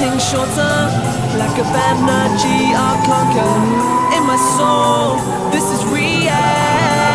getting shorter Like a I'll conquer In my soul, this is real.